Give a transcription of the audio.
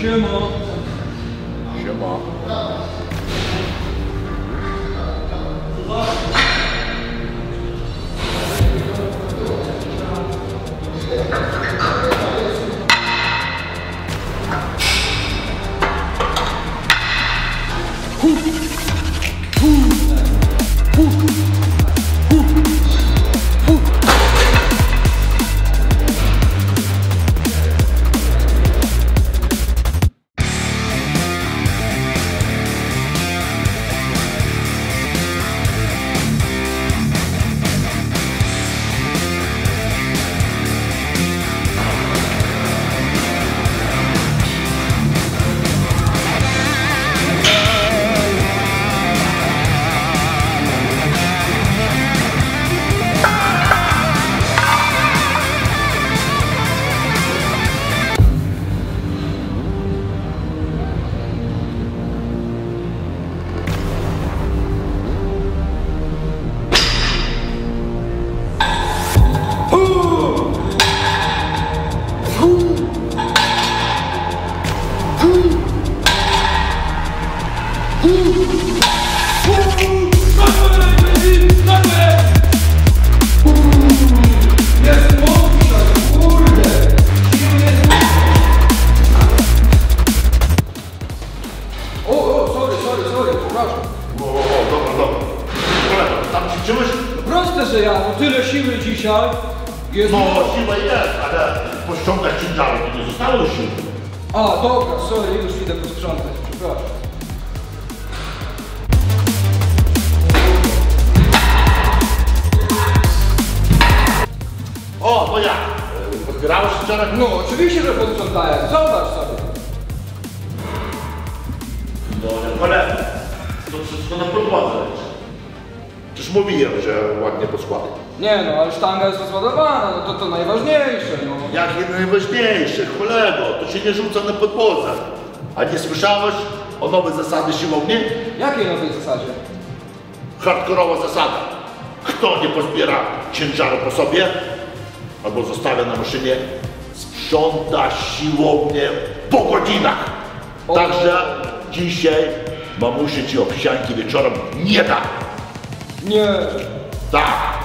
Chemin. Chemin. Że ja, no tyle siły dzisiaj. Jest... No, siła jest, ale pościągać ciężaru to nie zostało siły. A, dobra, sorry, już idę posprzątać, przepraszam. Podbierałeś wczoraj? No, oczywiście, że posprzątałem, zobacz sobie. No, kolego, to wszystko na podłodze. Przecież mówiłem, że ładnie poskładaj. Nie no, ale sztanga jest rozładowana, no to to najważniejsze, no. Jakie najważniejsze, kolego, to się nie rzuca na podłodze. A nie słyszałeś o nowej zasady siłowni? Jakiej nowej zasadzie? Hardkorowa zasada. Kto nie pozbiera ciężaru po sobie, albo zostawia na maszynie, sprząta siłownię po godzinach. Także dzisiaj mamusia ci owsianki wieczorem nie da. Nie. Tak.